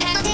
I'm out.